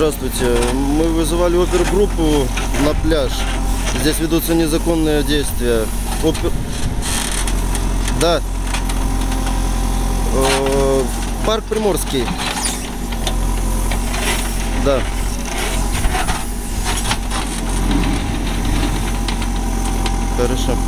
Здравствуйте. Мы вызывали опергруппу на пляж. Здесь ведутся незаконные действия. Опер- Да. Э, Парк Приморский. Да. Хорошо.